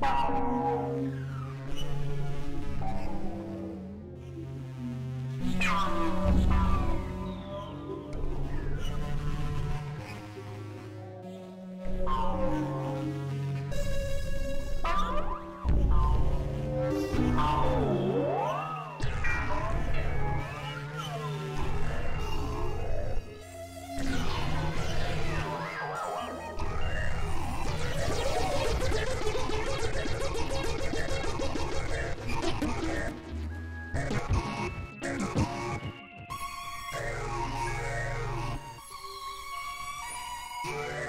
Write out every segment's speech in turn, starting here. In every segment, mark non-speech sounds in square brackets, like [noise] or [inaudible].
Bye. Yeah. [laughs]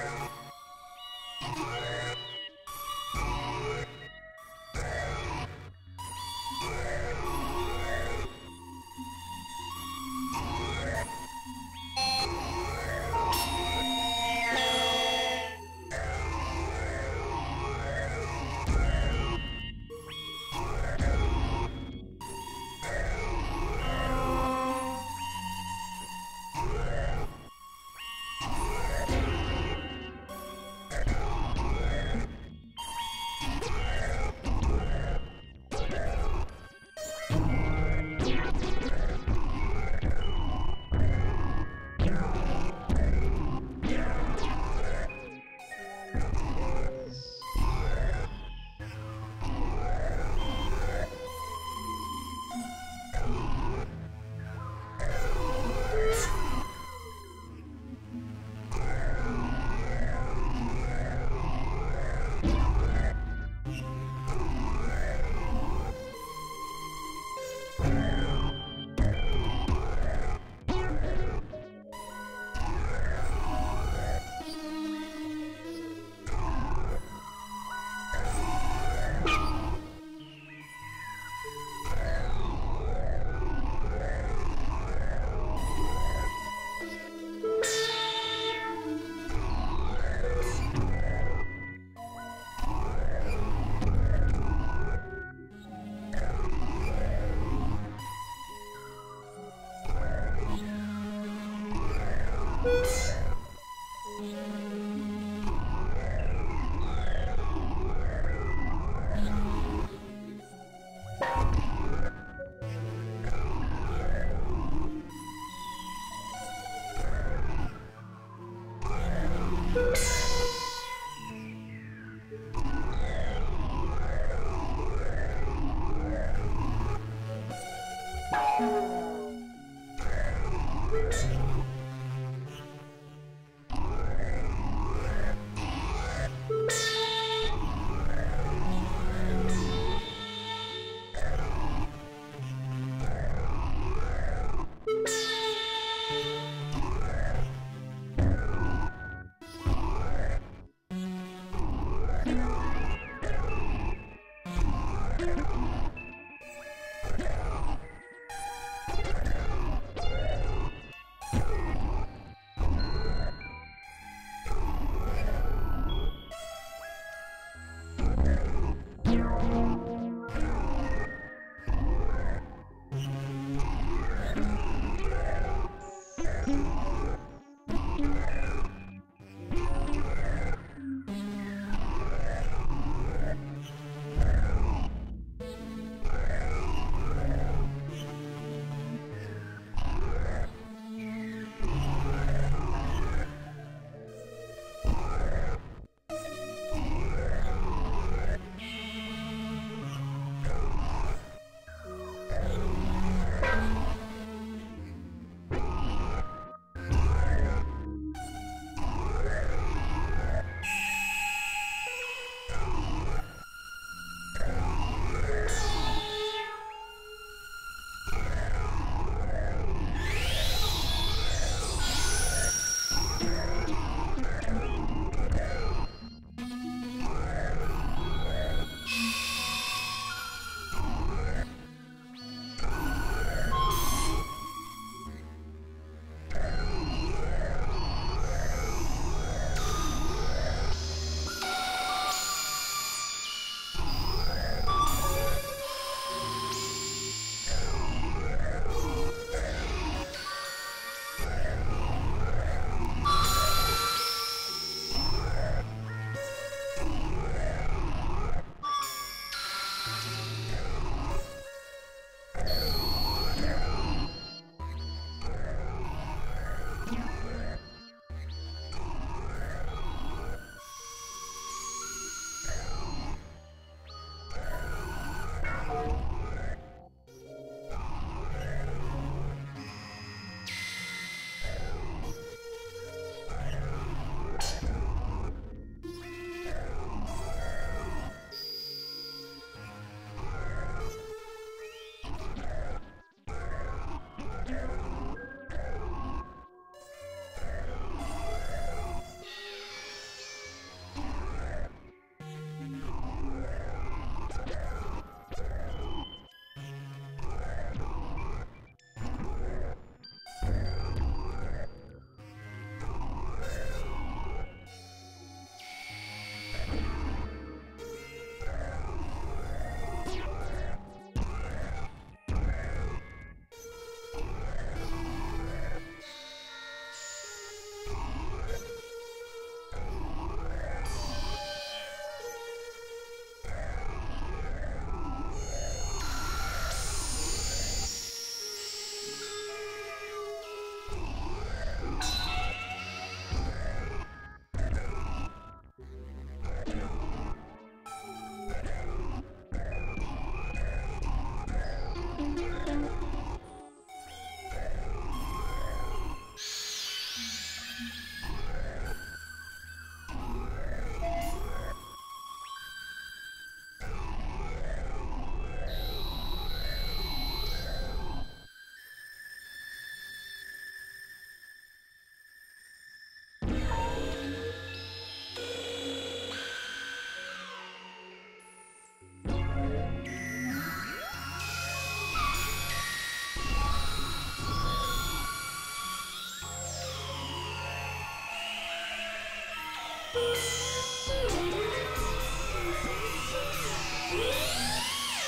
Thank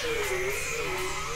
you.